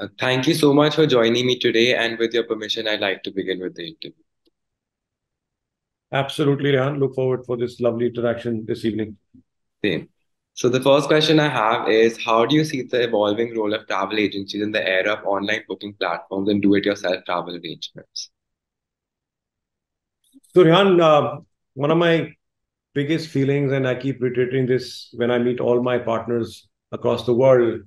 Uh, thank you so much for joining me today. And with your permission, I'd like to begin with the interview. Absolutely, Rehaan. Look forward for this lovely interaction this evening. Same. So the first question I have is, how do you see the evolving role of travel agencies in the era of online booking platforms and do-it-yourself travel arrangements? So, Rehaan, uh, one of my biggest feelings, and I keep reiterating this when I meet all my partners across the world,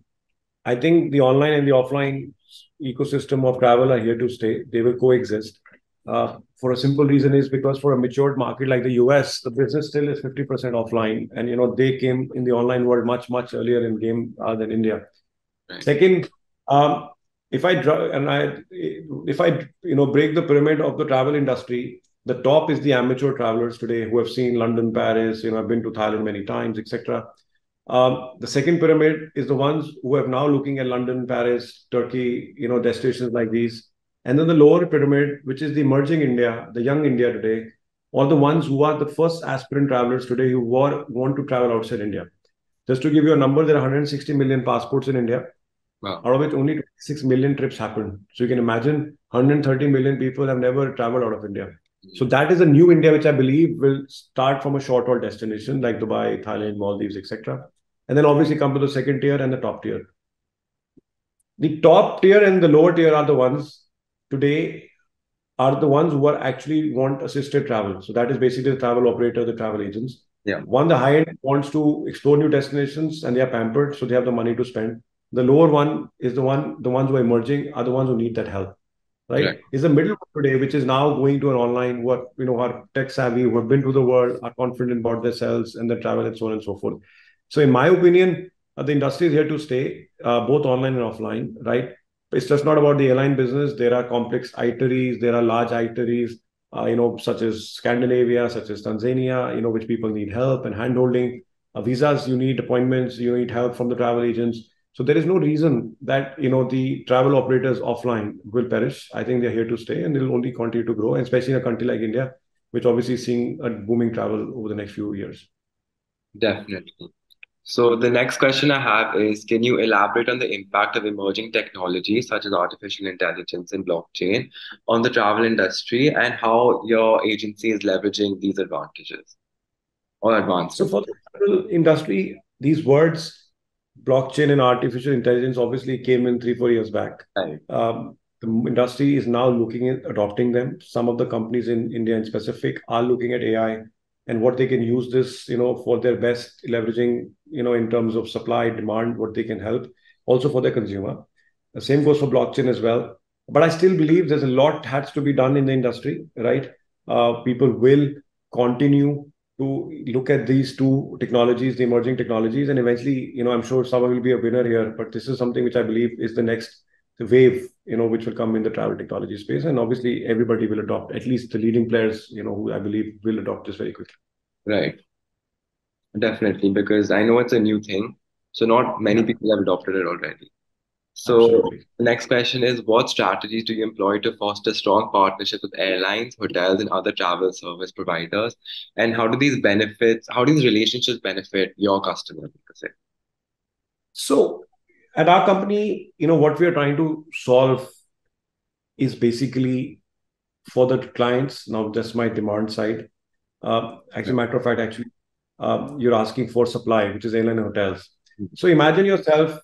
I think the online and the offline ecosystem of travel are here to stay. They will coexist. Uh, for a simple reason is because for a matured market like the US, the business still is 50% offline. And, you know, they came in the online world much, much earlier in game uh, than India. Right. Second, um, if I draw and I if I you know break the pyramid of the travel industry, the top is the amateur travelers today who have seen London, Paris, you know, I've been to Thailand many times, etc. Um, the second pyramid is the ones who are now looking at London, Paris, Turkey, you know, destinations like these. And then the lower pyramid, which is the emerging India, the young India today, or the ones who are the first aspirant travelers today who want to travel outside India. Just to give you a number, there are 160 million passports in India, wow. out of which only 26 million trips happen. So you can imagine 130 million people have never traveled out of India. So that is a new India, which I believe will start from a short haul destination like Dubai, Thailand, Maldives, etc and then obviously come to the second tier and the top tier. The top tier and the lower tier are the ones today are the ones who are actually want assisted travel. So that is basically the travel operator, the travel agents. Yeah. One, the high end wants to explore new destinations and they are pampered, so they have the money to spend. The lower one is the one, the ones who are emerging are the ones who need that help. Right? Is the middle today, which is now going to an online, who are, you know, are tech savvy, who have been to the world, are confident about themselves and their travel and so on and so forth. So, in my opinion, uh, the industry is here to stay, uh, both online and offline, right? It's just not about the airline business. There are complex itineraries, there are large itineraries, uh, you know, such as Scandinavia, such as Tanzania, you know, which people need help and handholding. Visas, you need appointments, you need help from the travel agents. So there is no reason that you know the travel operators offline will perish. I think they're here to stay and they'll only continue to grow, especially in a country like India, which obviously is seeing a booming travel over the next few years. Definitely. So the next question I have is, can you elaborate on the impact of emerging technologies such as artificial intelligence and blockchain on the travel industry and how your agency is leveraging these advantages or advances? So for the travel industry, these words, blockchain and artificial intelligence obviously came in three, four years back. Right. Um, the industry is now looking at adopting them. Some of the companies in India in specific are looking at AI and what they can use this, you know, for their best leveraging, you know, in terms of supply, demand, what they can help, also for the consumer. The same goes for blockchain as well. But I still believe there's a lot that has to be done in the industry, right? Uh, people will continue to look at these two technologies, the emerging technologies, and eventually, you know, I'm sure someone will be a winner here. But this is something which I believe is the next wave, you know, which will come in the travel technology space. And obviously, everybody will adopt, at least the leading players, you know, who I believe will adopt this very quickly. Right. Definitely, because I know it's a new thing. So not many yeah. people have adopted it already. So Absolutely. the next question is what strategies do you employ to foster strong partnerships with airlines, hotels, and other travel service providers? And how do these benefits, how do these relationships benefit your customers? So at our company, you know, what we are trying to solve is basically for the clients. Now, that's my demand side. Uh, actually, matter of fact, actually, uh, you're asking for supply, which is airline hotels. So imagine yourself,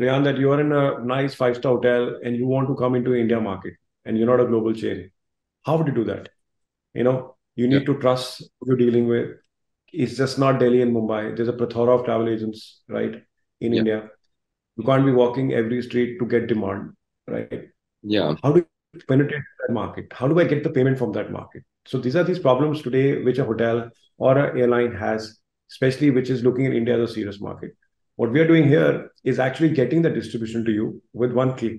Rehaan, that you are in a nice five-star hotel and you want to come into India market and you're not a global chain. How would you do that? You know, you need yeah. to trust who you're dealing with. It's just not Delhi and Mumbai. There's a plethora of travel agents, right, in yeah. India you can't be walking every street to get demand, right? Yeah. How do you penetrate that market? How do I get the payment from that market? So these are these problems today which a hotel or an airline has, especially which is looking at India as a serious market. What we are doing here is actually getting the distribution to you with one click.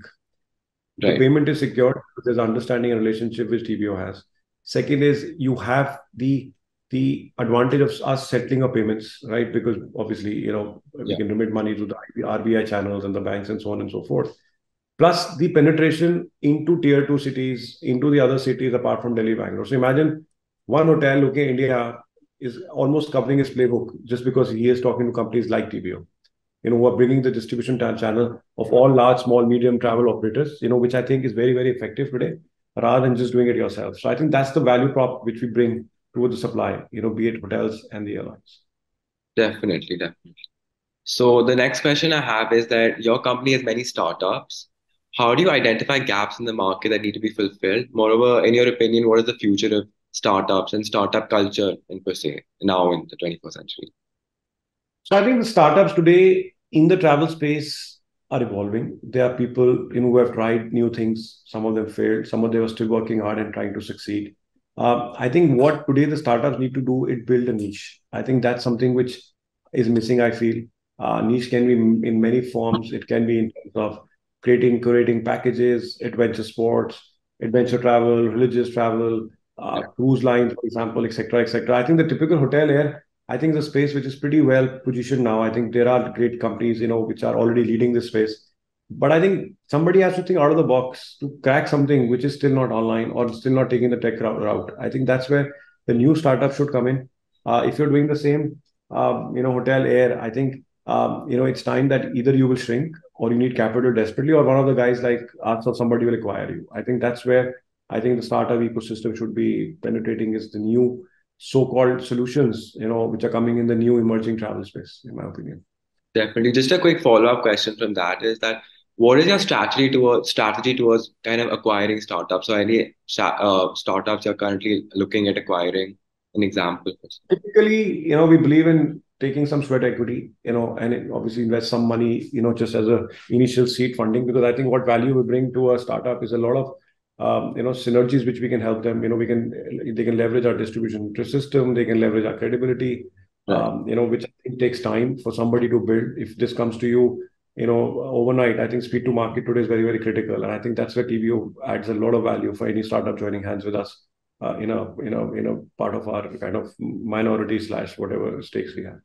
Right. The payment is secured. There's understanding and relationship which TBO has. Second is you have the the advantage of us settling our payments, right? Because obviously, you know, yeah. we can remit money to the RBI channels and the banks and so on and so forth. Plus the penetration into tier two cities, into the other cities apart from Delhi, Bangalore. So imagine one hotel looking at India is almost covering his playbook just because he is talking to companies like TBO. you know, who are bringing the distribution channel of all large, small, medium travel operators, you know, which I think is very, very effective today, rather than just doing it yourself. So I think that's the value prop which we bring toward the supply, you know, be it hotels and the airlines. Definitely, definitely. So the next question I have is that your company has many startups. How do you identify gaps in the market that need to be fulfilled? Moreover, in your opinion, what is the future of startups and startup culture in per se now in the 21st century? So I think the startups today in the travel space are evolving. There are people you know, who have tried new things. Some of them failed. Some of them are still working hard and trying to succeed. Uh, I think what today the startups need to do is build a niche. I think that's something which is missing. I feel uh, niche can be in many forms. It can be in terms of creating, curating packages, adventure sports, adventure travel, religious travel, uh, cruise lines, for example, etc., etc. I think the typical hotel air, I think the space which is pretty well positioned now. I think there are great companies, you know, which are already leading this space. But I think somebody has to think out of the box to crack something which is still not online or still not taking the tech route. I think that's where the new startup should come in. Uh, if you're doing the same, uh, you know, hotel air, I think um, you know, it's time that either you will shrink or you need capital desperately, or one of the guys like us or somebody will acquire you. I think that's where I think the startup ecosystem should be penetrating is the new so-called solutions, you know, which are coming in the new emerging travel space, in my opinion. Definitely. Just a quick follow-up question from that is that what is your strategy towards strategy towards kind of acquiring startups or any uh, startups you're currently looking at acquiring? An example. Typically, you know, we believe in taking some sweat equity, you know, and obviously invest some money, you know, just as a initial seed funding, because I think what value we bring to a startup is a lot of um, you know synergies which we can help them you know we can they can leverage our distribution system they can leverage our credibility right. um, you know which I think takes time for somebody to build if this comes to you you know overnight i think speed to market today is very very critical and i think that's where TBO adds a lot of value for any startup joining hands with us uh, in a you know in a part of our kind of minority slash whatever stakes we have.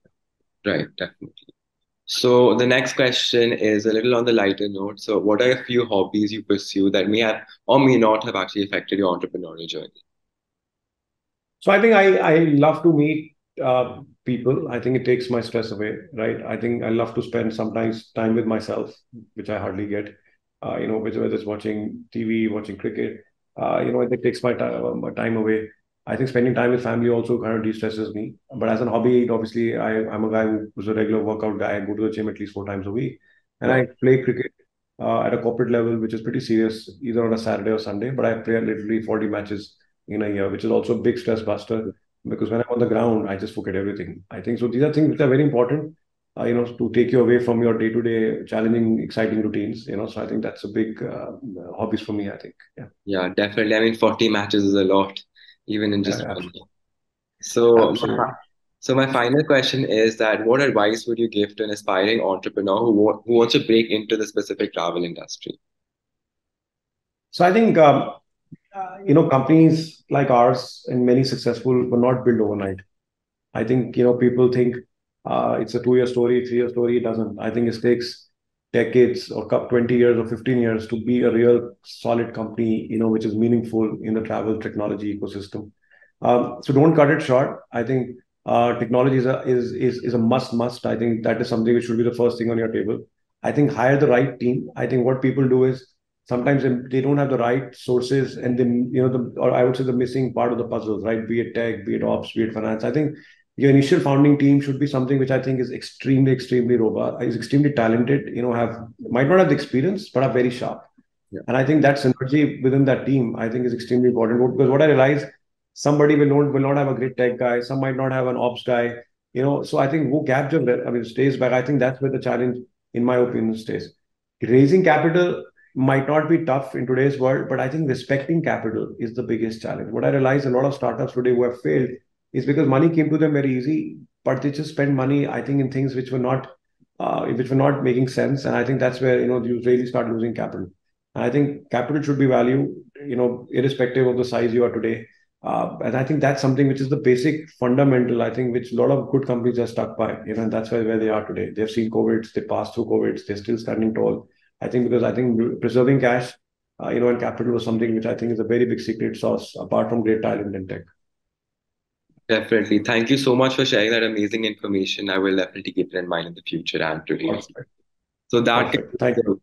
Right, definitely. So the next question is a little on the lighter note. So what are a few hobbies you pursue that may have or may not have actually affected your entrepreneurial journey? So I think I I love to meet uh, people. I think it takes my stress away, right? I think I love to spend sometimes time with myself, which I hardly get. Uh, you know, whether it's watching TV, watching cricket, uh, you know, it takes my time, my time away. I think spending time with family also kind of de-stresses me. But as a hobby, obviously, I, I'm a guy who's a regular workout guy. I go to the gym at least four times a week. And I play cricket uh, at a corporate level, which is pretty serious, either on a Saturday or Sunday. But I play literally 40 matches in a year, which is also a big stress buster because when I'm on the ground, I just forget everything. I think so. These are things which are very important uh, you know, to take you away from your day-to-day challenging, exciting routines. You know, so I think that's a big uh, hobbies for me. I think. Yeah. Yeah, definitely. I mean, forty matches is a lot, even in just yeah, one. So, so my final question is that what advice would you give to an aspiring entrepreneur who who wants to break into the specific travel industry? So I think um, uh, you know companies like ours and many successful were not built overnight. I think you know people think uh, it's a two-year story, three-year story. It doesn't. I think it takes decades or 20 years or 15 years to be a real solid company, you know, which is meaningful in the travel technology ecosystem. Um, so don't cut it short. I think uh, technology is a, is, is, is a must, must. I think that is something which should be the first thing on your table. I think hire the right team. I think what people do is sometimes they don't have the right sources and then, you know, the, or I would say the missing part of the puzzle, right? Be it tech, be it ops, be it finance. I think your initial founding team should be something which I think is extremely, extremely robust, is extremely talented, you know, have might not have the experience, but are very sharp. Yeah. And I think that synergy within that team, I think, is extremely important. Because what I realize, somebody will not will not have a great tech guy, some might not have an ops guy, you know. So I think who capture I mean stays back. I think that's where the challenge, in my opinion, stays. Raising capital might not be tough in today's world, but I think respecting capital is the biggest challenge. What I realize a lot of startups today who have failed is because money came to them very easy, but they just spent money, I think, in things which were not uh, which were not making sense. And I think that's where you know you really start losing capital. And I think capital should be value, you know, irrespective of the size you are today. Uh, and I think that's something which is the basic fundamental, I think, which a lot of good companies are stuck by, you know, and that's where, where they are today. They've seen COVID, they passed through COVID, they're still standing tall. I think because I think preserving cash, uh, you know, and capital was something which I think is a very big secret sauce apart from great talent and tech. Definitely. Thank you so much for sharing that amazing information. I will definitely keep it in mind in the future and today. Perfect. So that Perfect. Thank you.